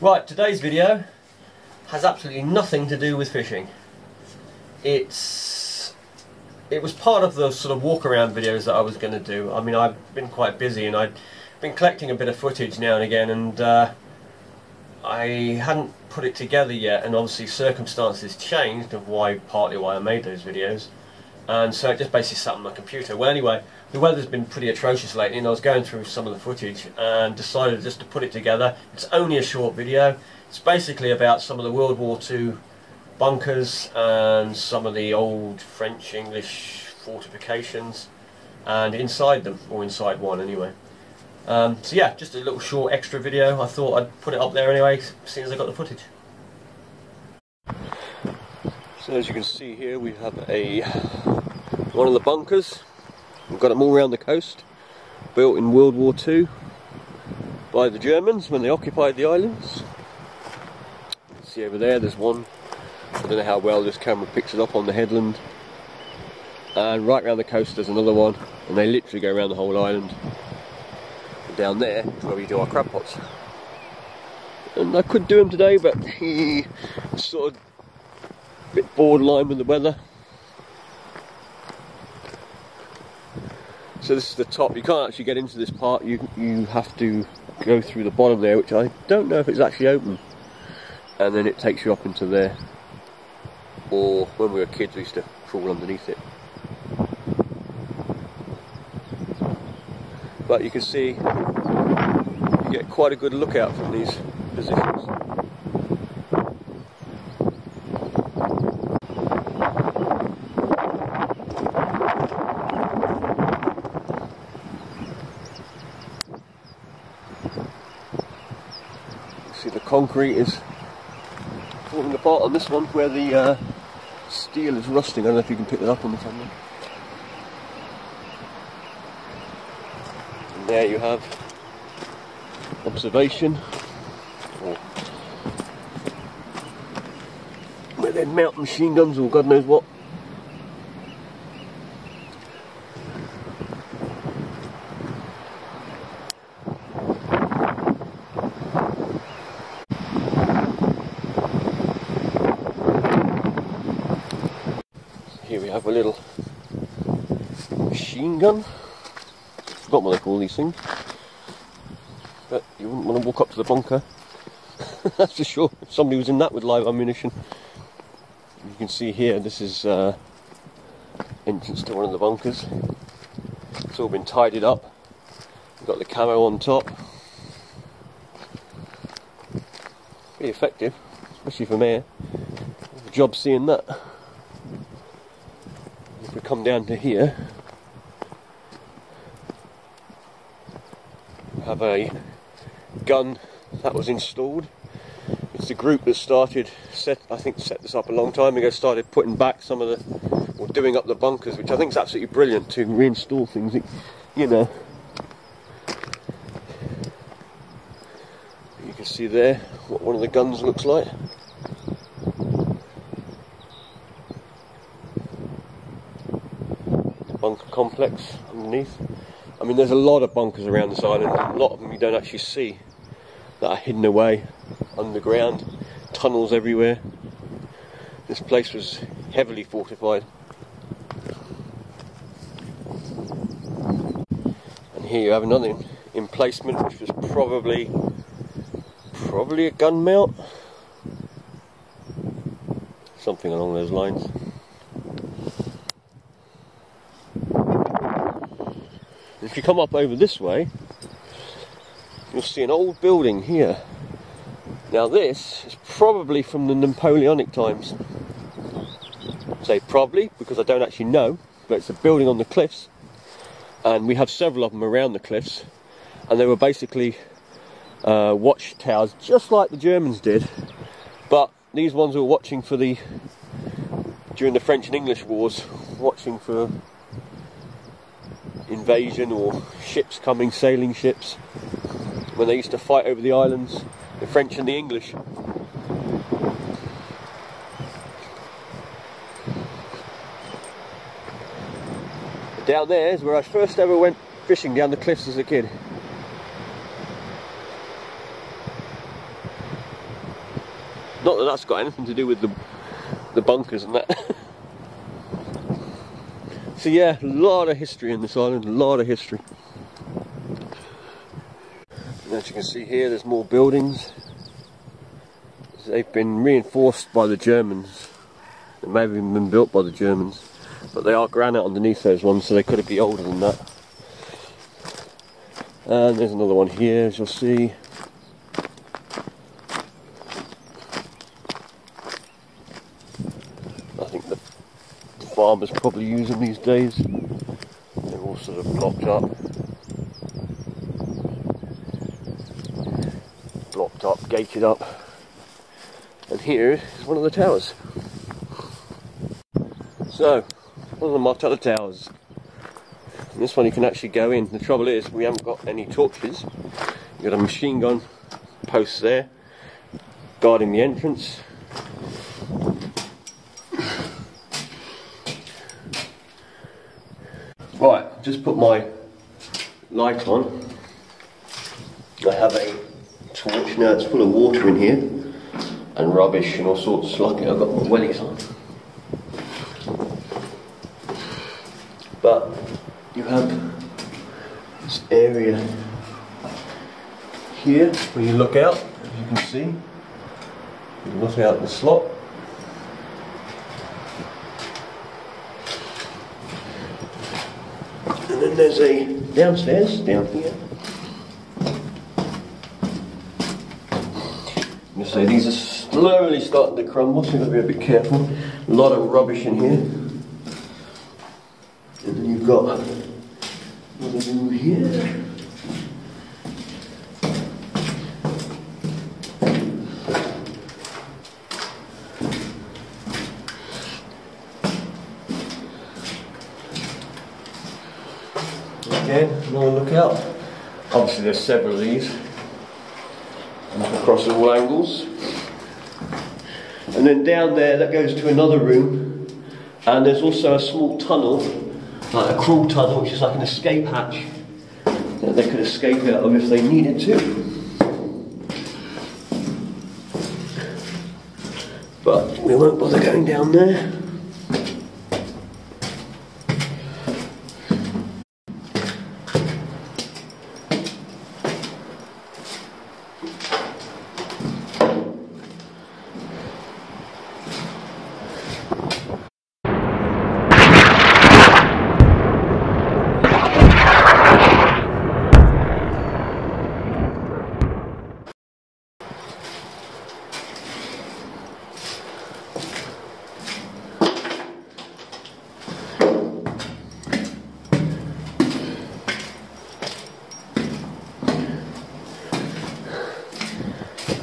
Right, today's video has absolutely nothing to do with fishing. It's it was part of the sort of walk around videos that I was going to do. I mean, I've been quite busy and I've been collecting a bit of footage now and again, and uh, I hadn't put it together yet. And obviously, circumstances changed of why partly why I made those videos, and so it just basically sat on my computer. Well, anyway, the weather's been pretty atrocious lately, and I was going through some of the footage and decided just to put it together. It's only a short video. It's basically about some of the World War II bunkers and some of the old French English fortifications and inside them, or inside one anyway. Um, so yeah, just a little short extra video. I thought I'd put it up there anyway, as soon as I got the footage. So as you can see here, we have a one of the bunkers. We've got them all around the coast, built in World War II by the Germans when they occupied the islands. See over there, there's one I don't know how well this camera picks it up on the headland. And right around the coast there's another one, and they literally go around the whole island. And down there is where we do our crab pots. And I could do them today, but he sort of a bit borderline with the weather. So this is the top. You can't actually get into this part. You you have to go through the bottom there, which I don't know if it's actually open. And then it takes you up into there or when we were kids we used to crawl underneath it. But you can see you get quite a good lookout from these positions. See the concrete is falling apart on this one where the uh, steel is rusting. I don't know if you can pick that up on the camera. And there you have observation or where they'd mount machine guns or God knows what. Here we have a little machine gun. Forgot what they call these things. But you wouldn't want to walk up to the bunker. That's for sure. If somebody was in that with live ammunition. You can see here, this is uh, entrance to one of the bunkers. It's all been tidied up. We've got the camo on top. Pretty effective, especially from here. Job seeing that come down to here, have a gun that was installed. It's the group that started, set I think set this up a long time ago, started putting back some of the, or doing up the bunkers, which I think is absolutely brilliant to reinstall things, you know. You can see there what one of the guns looks like. Bunker complex underneath. I mean, there's a lot of bunkers around this island. A lot of them you don't actually see that are hidden away underground, tunnels everywhere. This place was heavily fortified. And here you have another emplacement, which was probably probably a gun mount, something along those lines. If you come up over this way, you'll see an old building here. Now this is probably from the Napoleonic times. I say probably because I don't actually know, but it's a building on the cliffs, and we have several of them around the cliffs, and they were basically uh, watchtowers, just like the Germans did, but these ones were watching for the during the French and English wars, watching for invasion or ships coming, sailing ships, when they used to fight over the islands, the French and the English. Down there is where I first ever went fishing down the cliffs as a kid. Not that that's got anything to do with the the bunkers and that. so yeah, a lot of history in this island, a lot of history. And as you can see here, there's more buildings. They've been reinforced by the Germans. They may have even been built by the Germans. But they are granite underneath those ones, so they could be older than that. And there's another one here, as you'll see. I think the farmers probably use them these days. They're all sort of blocked up. Blocked up, gated up. And here is one of the towers. So, one of the Martello Towers. And this one you can actually go in. The trouble is we haven't got any torches. You've got a machine gun post there guarding the entrance. Just put my light on. I have a torch now, it's full of water in here and rubbish and all sorts. Luckily I've got my wellies on. But you have this area here where you look out, as you can see. You look out the slot. And then there's a downstairs, down here. You say these are slowly starting to crumble, so you've got to be a bit careful. A lot of rubbish in here. And then you've got another room here. Again, another look out. Obviously there's several of these across all angles. And then down there that goes to another room and there's also a small tunnel like a crawl tunnel, which is like an escape hatch that they could escape out of if they needed to. But we won't bother going down there.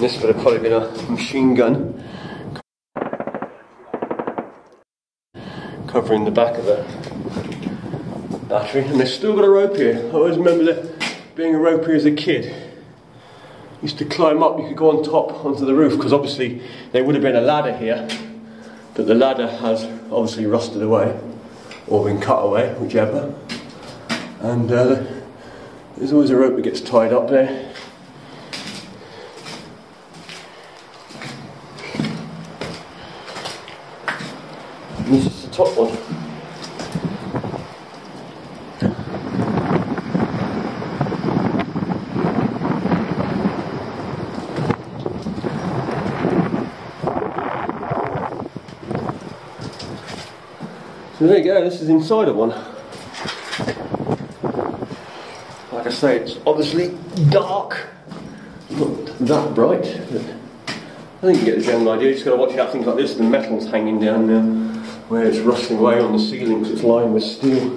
This would have probably been a machine gun covering the back of the battery. And they've still got a rope here. I always remember there being a rope here as a kid. Used to climb up, you could go on top onto the roof because obviously there would have been a ladder here, but the ladder has obviously rusted away or been cut away, whichever. And uh, there's always a rope that gets tied up there. So there you go, this is inside of one. Like I say, it's obviously dark, not that bright, but I think you get the general idea. You just got to watch out things like this. The metal's hanging down now, where it's rusting away on the ceiling because it's lined with steel.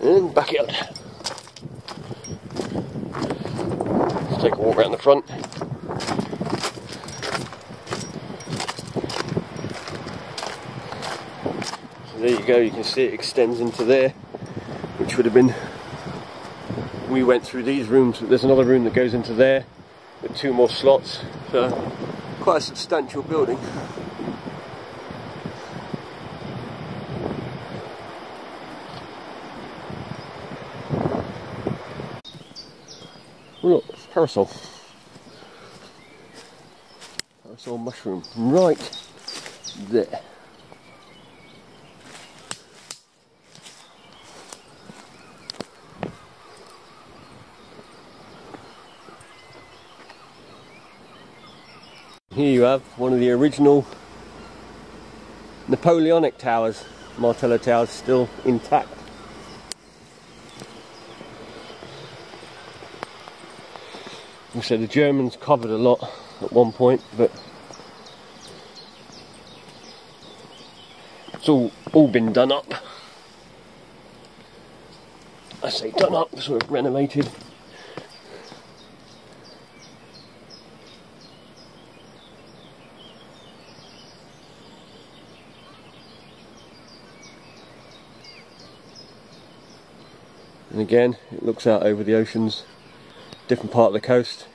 And back out. Let's take a walk around the front. So there you go, you can see it extends into there, which would have been. We went through these rooms, there's another room that goes into there with two more slots. So quite a substantial building. Look, parasol. Parasol mushroom right there. Here you have one of the original Napoleonic towers, Martello Towers, still intact. Said the Germans covered a lot at one point, but it's all all been done up. I say done up, sort of renovated. And again it looks out over the oceans different part of the coast